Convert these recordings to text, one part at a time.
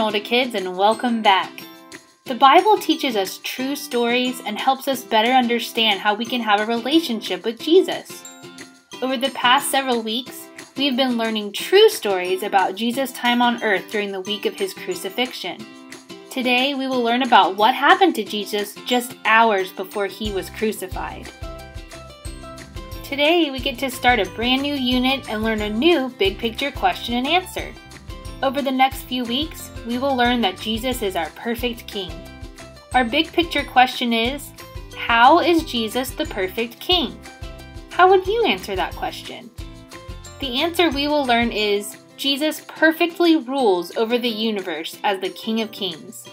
Older Kids, and welcome back. The Bible teaches us true stories and helps us better understand how we can have a relationship with Jesus. Over the past several weeks, we have been learning true stories about Jesus' time on earth during the week of his crucifixion. Today, we will learn about what happened to Jesus just hours before he was crucified. Today, we get to start a brand new unit and learn a new big picture question and answer. Over the next few weeks, we will learn that Jesus is our perfect King. Our big picture question is How is Jesus the perfect King? How would you answer that question? The answer we will learn is Jesus perfectly rules over the universe as the King of Kings.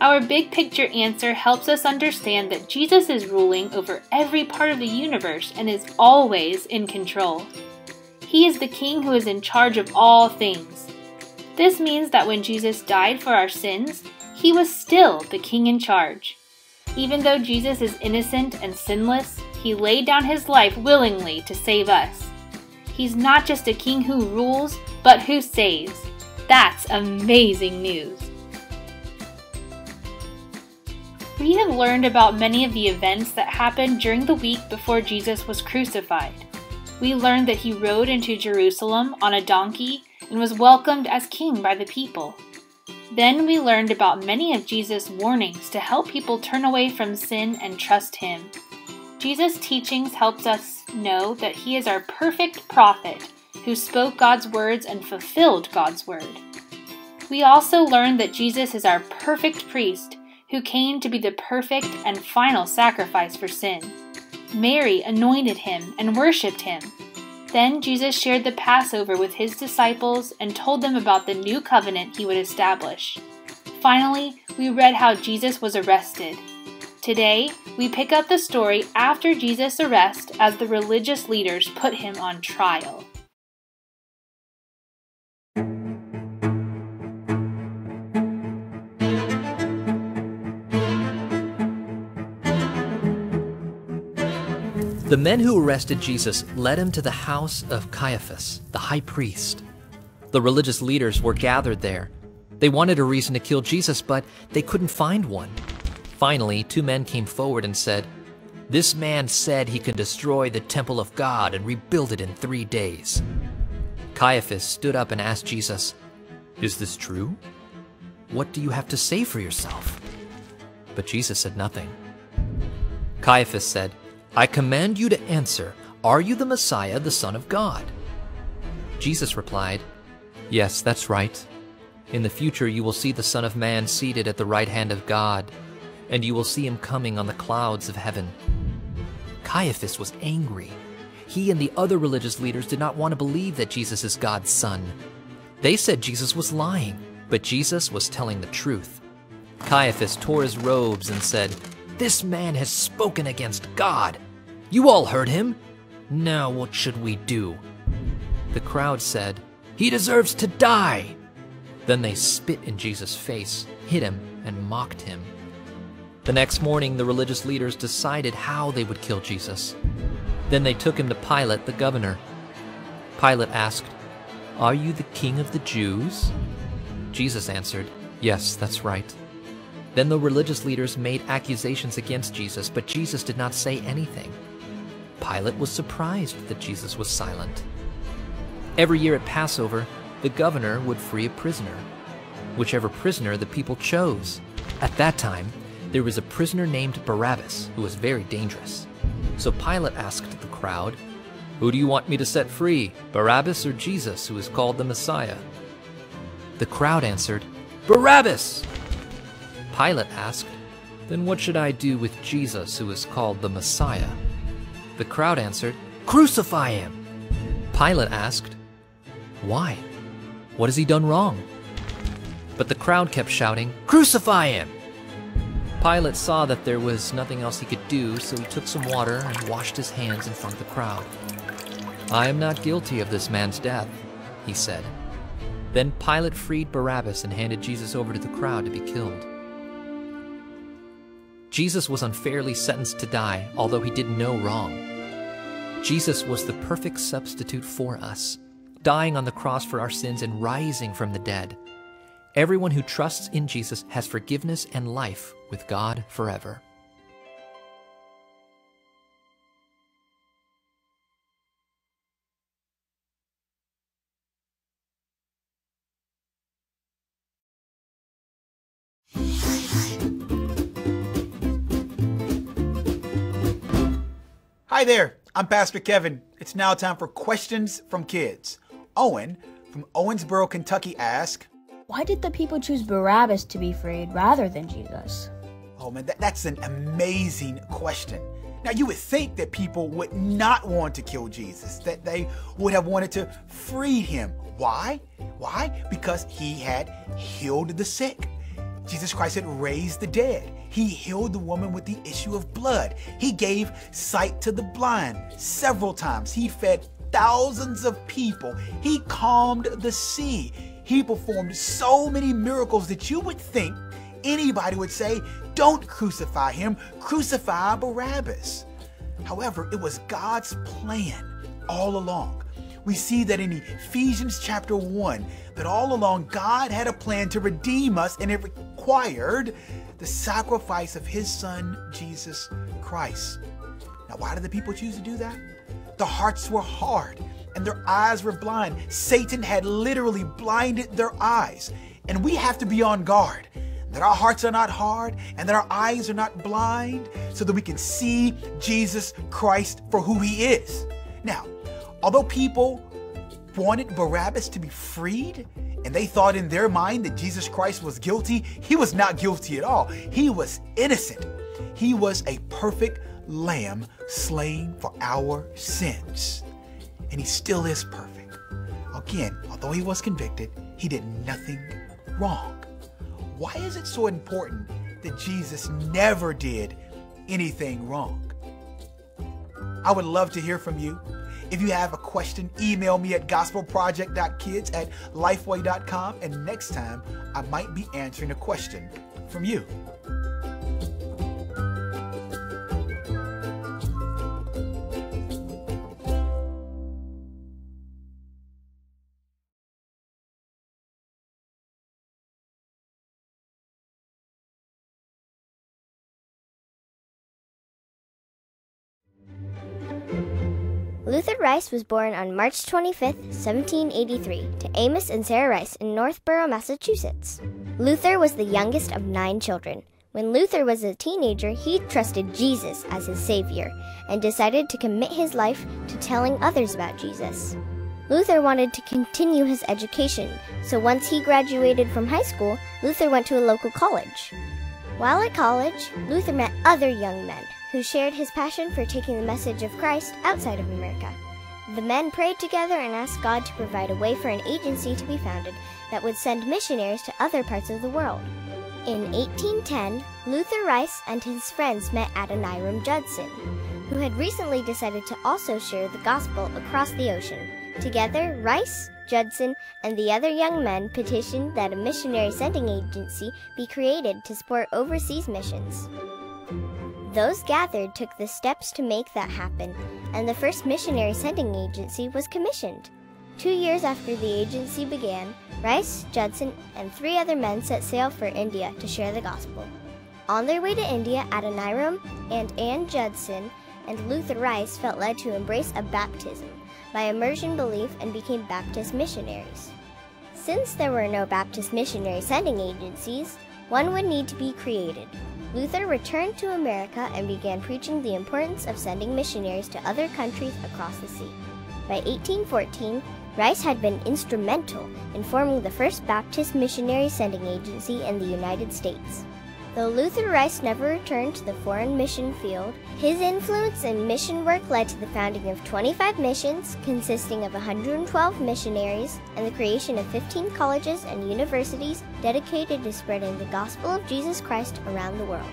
Our big picture answer helps us understand that Jesus is ruling over every part of the universe and is always in control. He is the King who is in charge of all things. This means that when Jesus died for our sins, he was still the King in charge. Even though Jesus is innocent and sinless, he laid down his life willingly to save us. He's not just a king who rules, but who saves. That's amazing news. We have learned about many of the events that happened during the week before Jesus was crucified. We learned that he rode into Jerusalem on a donkey and was welcomed as king by the people. Then we learned about many of Jesus' warnings to help people turn away from sin and trust him. Jesus' teachings helps us know that he is our perfect prophet who spoke God's words and fulfilled God's word. We also learned that Jesus is our perfect priest who came to be the perfect and final sacrifice for sin. Mary anointed him and worshipped him. Then Jesus shared the Passover with his disciples and told them about the new covenant he would establish. Finally, we read how Jesus was arrested. Today, we pick up the story after Jesus' arrest as the religious leaders put him on trial. The men who arrested Jesus led him to the house of Caiaphas, the high priest. The religious leaders were gathered there. They wanted a reason to kill Jesus, but they couldn't find one. Finally, two men came forward and said, This man said he can destroy the temple of God and rebuild it in three days. Caiaphas stood up and asked Jesus, Is this true? What do you have to say for yourself? But Jesus said nothing. Caiaphas said, I command you to answer, Are you the Messiah, the Son of God? Jesus replied, Yes, that's right. In the future you will see the Son of Man seated at the right hand of God, and you will see him coming on the clouds of heaven. Caiaphas was angry. He and the other religious leaders did not want to believe that Jesus is God's son. They said Jesus was lying, but Jesus was telling the truth. Caiaphas tore his robes and said, this man has spoken against God. You all heard him. Now what should we do? The crowd said, He deserves to die. Then they spit in Jesus' face, hit him, and mocked him. The next morning, the religious leaders decided how they would kill Jesus. Then they took him to Pilate, the governor. Pilate asked, Are you the king of the Jews? Jesus answered, Yes, that's right. Then the religious leaders made accusations against Jesus, but Jesus did not say anything. Pilate was surprised that Jesus was silent. Every year at Passover, the governor would free a prisoner, whichever prisoner the people chose. At that time, there was a prisoner named Barabbas who was very dangerous. So Pilate asked the crowd, Who do you want me to set free, Barabbas or Jesus, who is called the Messiah? The crowd answered, Barabbas! Pilate asked, Then what should I do with Jesus, who is called the Messiah? The crowd answered, Crucify him! Pilate asked, Why? What has he done wrong? But the crowd kept shouting, Crucify him! Pilate saw that there was nothing else he could do, so he took some water and washed his hands in front of the crowd. I am not guilty of this man's death, he said. Then Pilate freed Barabbas and handed Jesus over to the crowd to be killed. Jesus was unfairly sentenced to die, although he did no wrong. Jesus was the perfect substitute for us, dying on the cross for our sins and rising from the dead. Everyone who trusts in Jesus has forgiveness and life with God forever. Hi there, I'm Pastor Kevin. It's now time for questions from kids. Owen from Owensboro, Kentucky asks, Why did the people choose Barabbas to be freed rather than Jesus? Oh man, that, that's an amazing question. Now, you would think that people would not want to kill Jesus, that they would have wanted to free him. Why? Why? Because he had healed the sick. Jesus Christ had raised the dead. He healed the woman with the issue of blood. He gave sight to the blind several times. He fed thousands of people. He calmed the sea. He performed so many miracles that you would think anybody would say, Don't crucify him, crucify Barabbas. However, it was God's plan all along. We see that in Ephesians chapter 1 that all along God had a plan to redeem us and it required the sacrifice of his son Jesus Christ. Now, why did the people choose to do that? The hearts were hard and their eyes were blind. Satan had literally blinded their eyes. And we have to be on guard that our hearts are not hard and that our eyes are not blind so that we can see Jesus Christ for who he is. Now, although people wanted Barabbas to be freed, and they thought in their mind that Jesus Christ was guilty, he was not guilty at all. He was innocent. He was a perfect lamb slain for our sins. And he still is perfect. Again, although he was convicted, he did nothing wrong. Why is it so important that Jesus never did anything wrong? I would love to hear from you. If you have a question, email me at gospelproject.kids at lifeway.com, and next time I might be answering a question from you. Luther Rice was born on March 25, 1783, to Amos and Sarah Rice in Northborough, Massachusetts. Luther was the youngest of nine children. When Luther was a teenager, he trusted Jesus as his savior and decided to commit his life to telling others about Jesus. Luther wanted to continue his education, so once he graduated from high school, Luther went to a local college. While at college, Luther met other young men who shared his passion for taking the message of Christ outside of America. The men prayed together and asked God to provide a way for an agency to be founded that would send missionaries to other parts of the world. In 1810, Luther Rice and his friends met Adoniram Judson, who had recently decided to also share the gospel across the ocean. Together, Rice, Judson, and the other young men petitioned that a missionary sending agency be created to support overseas missions. Those gathered took the steps to make that happen, and the first missionary sending agency was commissioned. Two years after the agency began, Rice, Judson, and three other men set sail for India to share the gospel. On their way to India, Adoniram and Ann Judson and Luther Rice felt led to embrace a baptism by immersion belief and became Baptist missionaries. Since there were no Baptist missionary sending agencies, one would need to be created. Luther returned to America and began preaching the importance of sending missionaries to other countries across the sea. By 1814, Rice had been instrumental in forming the first Baptist missionary sending agency in the United States. Though Luther Rice never returned to the foreign mission field, his influence in mission work led to the founding of 25 missions consisting of 112 missionaries and the creation of 15 colleges and universities dedicated to spreading the gospel of Jesus Christ around the world.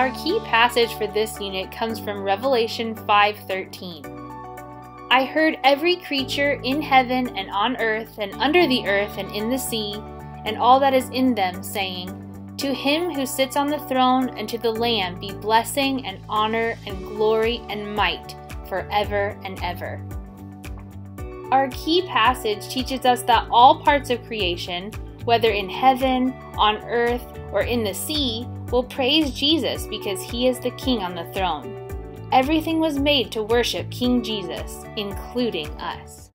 Our key passage for this unit comes from Revelation 5:13. I heard every creature in heaven and on earth and under the earth and in the sea, and all that is in them, saying, To him who sits on the throne and to the Lamb be blessing and honor and glory and might forever and ever. Our key passage teaches us that all parts of creation, whether in heaven, on earth, or in the sea, will praise Jesus because he is the King on the throne. Everything was made to worship King Jesus, including us.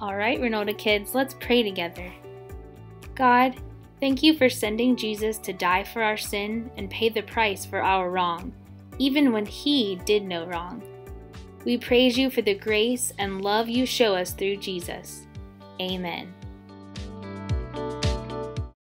All right, Reynolda kids, let's pray together. God, thank you for sending Jesus to die for our sin and pay the price for our wrong, even when he did no wrong. We praise you for the grace and love you show us through Jesus. Amen.